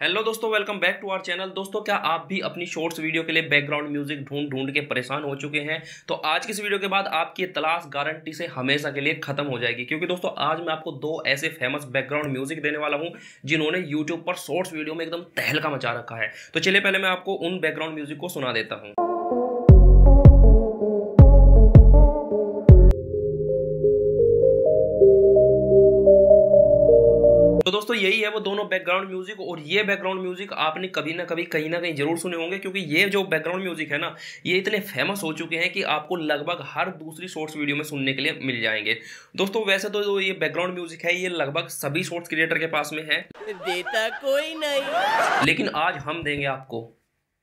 Hello दोस्तों welcome back to our channel दोस्तों, क्या आप भी अपनी शॉर्ट्स वीडियो के लिए बैकग्राउंड म्यूज़िक ढूंढ ढूंढ के परेशान हो चुके हैं? तो आज की इस वीडियो के बाद आपकी तलाश गारंटी से हमेशा के लिए खत्म हो जाएगी। क्योंकि दोस्तों, आज मैं आपको दो ऐसे फ़ेमस बैकग्राउंड म्यूज़िक देने वाला हूँ, जिन्होंने यूट्यूब पर शॉर्ट्स वीडियो में एकदम तहलका मचा रखा है। तो चलिए पहले मैं आपको उन बैकग्राउंड म्यूज़िक को सुना देता हूँ। यही है वो दोनों बैकग्राउंड म्यूज़िक और ये बैकग्राउंड म्यूज़िक आपने कभी ना कभी कहीं ना कहीं ज़रूर सुने होंगे क्योंकि ये जो बैकग्राउंड म्यूज़िक है ना ये इतने फ़ेमस हो चुके हैं कि आपको लगभग हर दूसरी शॉर्ट्स वीडियो में सुनने के लिए मिल जाएँगे। दोस्तों वैसे तो ये बैकग्राउंड म्यूज़िक है ये लगभग सभी शॉर्ट्स क्रिएटर के पास में है। देता कोई नहीं। लेकिन आज हम देंगे आपको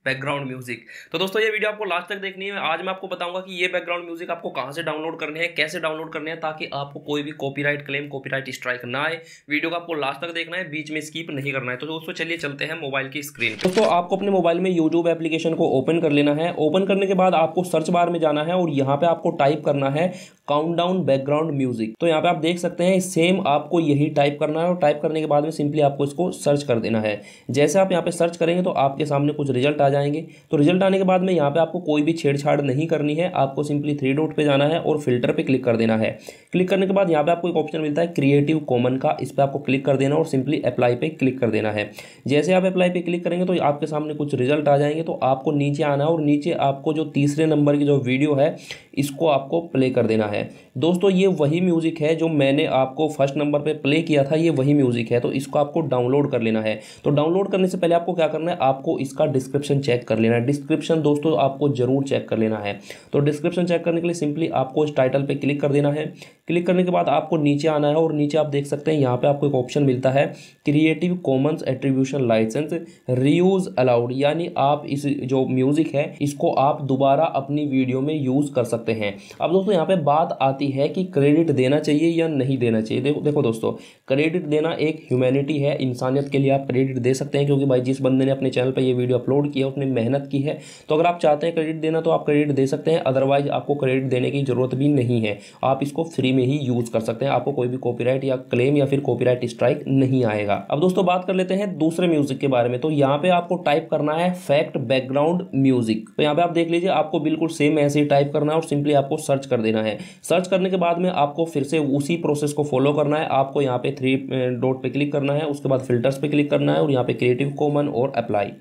बैकग्राउंड म्यूज़िक तो दोस्तों, ये वीडियो आपको लास्ट तक देखनी है। आज मैं आपको बताऊँगा कि ये बैकग्राउंड म्यूज़िक आपको कहाँ से डाउनलोड करने हैं, कैसे डाउनलोड करने हैं, ताकि आपको कोई भी कॉपीराइट क्लेम कॉपीराइट स्ट्राइक ना आए। वीडियो को आपको लास्ट तक देखना है, बीच में स्कीप नहीं करना है। तो दोस्तों, चलिए चलते हैं मोबाइल की स्क्रीन दोस्तों, आपको अपने मोबाइल में यूट्यूब एप्लीकेशन को ओपन कर लेना है। ओपन करने के बाद आपको सर्च बार में जाना है और यहाँ पे आपको टाइप करना है काउंटडाउन बैकग्राउंड म्यूज़िक तो यहाँ पे आप देख सकते हैं सेम आपको यही टाइप करना है और टाइप करने के बाद में सिंपली आपको इसको सर्च कर देना है। जैसे आप यहाँ पे सर्च करेंगे तो आपके सामने कुछ रिज़ल्ट आ जाएँगे। तो रिज़ल्ट आने के बाद में यहाँ पे आपको कोई भी छेड़छाड़ नहीं करनी है। आपको सिंपली थ्री डॉट पे जाना है और फ़िल्टर पे क्लिक कर देना है। क्लिक करने के बाद यहाँ पे आपको एक ऑप्शन मिलता है क्रिएटिव कॉमन का। इस पर आपको क्लिक कर देना और सिंपली अप्लाई पे क्लिक कर देना है। जैसे आप अप्लाई पे क्लिक करेंगे तो आपके सामने कुछ रिज़ल्ट आ जाएँगे। तो आपको नीचे आना है और नीचे आपको जो तीसरे नंबर की जो वीडियो है, इसको आपको प्ले कर देना है। दोस्तों, ये वही म्यूज़िक है जो मैंने आपको फ़र्स्ट नंबर पे प्ले किया था। ये वही म्यूज़िक है। तो इसको आपको डाउनलोड कर लेना है। तो डाउनलोड करने से पहले आपको क्या करना है? आपको इसका डिस्क्रिप्शन चेक कर लेना है। डिस्क्रिप्शन दोस्तों आपको ज़रूर चेक कर लेना है। तो डिस्क्रिप्शन चेक करने के लिए सिंपली आपको इस टाइटल पर क्लिक कर देना है। क्लिक करने के बाद आपको नीचे आना है और नीचे आप देख सकते हैं यहाँ पे आपको एक ऑप्शन मिलता है creative commons attribution license reuse allowed यानी आप इस जो म्यूज़िक है, इसको आप दोबारा अपनी वीडियो में यूज़ कर सकते हैं। अब दोस्तों यहाँ पे बात आती है कि क्रेडिट देना चाहिए या नहीं देना चाहिए। देखो देखो दोस्तों क्रेडिट देना एक ह्यूमैनिटी है, इंसानियत के लिए आप क्रेडिट दे सकते हैं, क्योंकि भाई जिस बंदे ने अपने चैनल पर यह वीडियो अपलोड किया उसने मेहनत की है। तो अगर आप चाहते हैं क्रेडिट देना तो आप क्रेडिट दे सकते हैं। अदरवाइज़ आपको क्रेडिट देने की ज़रूरत भी नहीं है। आप इसको फ्री में ही यूज़ कर सकते हैं। आपको कोई भी कॉपीराइट या क्लेम या फिर कॉपीराइट स्ट्राइक नहीं आएगा। अब दोस्तों, बात कर लेते हैं दूसरे म्यूज़िक के बारे में। तो यहाँ पे आपको टाइप करना है फैक्ट बैकग्राउंड म्यूज़िक तो यहाँ पे आप देख लीजिए, आपको बिल्कुल सेम ऐसे ही टाइप करना है और सिंपली आपको सर्च कर देना है। सर्च करने के बाद में आपको फिर से उसी प्रोसेस को फॉलो करना है। आपको यहाँ पे थ्री डॉट पे क्लिक करना है। उसके बाद फिल्टर्स पे क्लिक करना है और यहाँ पे क्रिएटिव कॉमन और अप्लाई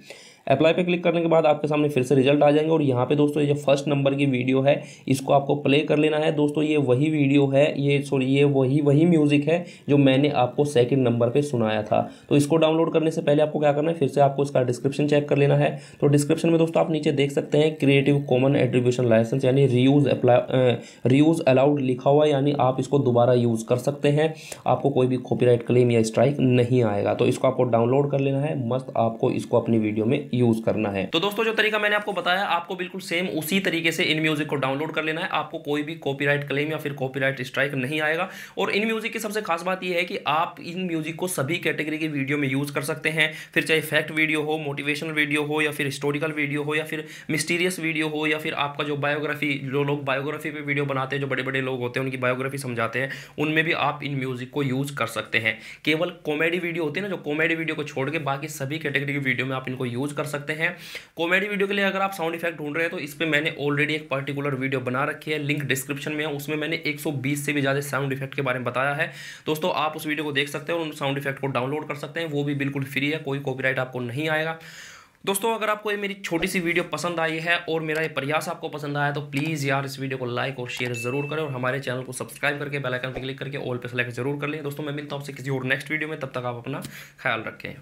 अप्लाई पे क्लिक करने के बाद आपके सामने फिर से रिज़ल्ट आ जाएँगे। और यहाँ पे दोस्तों, ये जो फ़र्स्ट नंबर की वीडियो है, इसको आपको प्ले कर लेना है। दोस्तों, ये वही वीडियो है, ये सॉरी ये वही वही म्यूज़िक है जो मैंने आपको सेकंड नंबर पे सुनाया था। तो इसको डाउनलोड करने से पहले आपको क्या करना है, फिर से आपको इसका डिस्क्रिप्शन चेक कर लेना है। तो डिस्क्रिप्शन में दोस्तों आप नीचे देख सकते हैं क्रिएटिव कॉमन एट्रीब्यूशन लाइसेंस यानी रीयूज अप्लाई रीयूज अलाउड लिखा हुआ यानी आप इसको दोबारा यूज़ कर सकते हैं। आपको कोई भी कॉपीराइट क्लेम या स्ट्राइक नहीं आएगा। तो इसको आपको डाउनलोड कर लेना है। मस्त आपको इसको अपनी वीडियो में यूज़ करना है। तो दोस्तों, जो तरीका मैंने आपको बताया, आपको बिल्कुल सेम उसी तरीके से इन म्यूज़िक को डाउनलोड कर लेना है। आपको कोई भी कॉपीराइट क्लेम या फिर कॉपीराइट स्ट्राइक नहीं आएगा। और इन म्यूज़िक की सबसे खास बात यह है कि आप इन म्यूज़िक को सभी कैटेगरी की वीडियो में यूज़ कर सकते हैं। फिर चाहे फैक्ट वीडियो हो मोटिवेशनल वीडियो हो या फिर हिस्टोरिकल वीडियो हो या फिर मिस्टीरियस वीडियो हो या फिर आपका जो बायोग्राफी जो लोग बायोग्राफी पे वीडियो बनाते हैं, जो बड़े बड़े लोग होते हैं, उनकी बायोग्राफी समझाते हैं, उनमें भी आप इन म्यूज़िक को यूज़ कर सकते हैं। केवल कॉमेडी वीडियो होती है ना, जो कॉमेडी वीडियो को छोड़ के बाकी सभी कैटेगरी की वीडियो में आप इनको यूज़ कर सकते हैं। कॉमेडी वीडियो के लिए अगर आप साउंड इफ़ेक्ट ढूंढ रहे हैं तो इस पर मैंने ऑलरेडी एक पर्टिकुलर वीडियो बना रखी है। लिंक डिस्क्रिप्शन में है। उसमें मैंने 120 से भी ज़्यादा साउंड इफ़ेक्ट के बारे में बताया है। दोस्तों, आप उस वीडियो को देख सकते हैं और उन साउंड इफ़ेक्ट को डाउनलोड कर सकते हैं। वो भी बिल्कुल फ्री है। कोई कॉपीराइट आपको नहीं आएगा। दोस्तों, अगर आपको ये मेरी छोटी सी वीडियो पसंद आई है और मेरा ये प्रयास आपको पसंद आया तो प्लीज़ यार इस वीडियो को लाइक और शेयर ज़रूर करें और हमारे चैनल को सब्सक्राइब करके बेल आइकन पर क्लिक करके ऑल पे सेलेक्ट ज़रूर कर लें। दोस्तों, मैं मिलता हूँ आपसे किसी और नेक्स्ट वीडियो में। तब तक आप अपना ख्याल रखें।